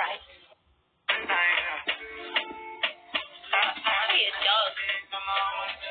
right. He a dog.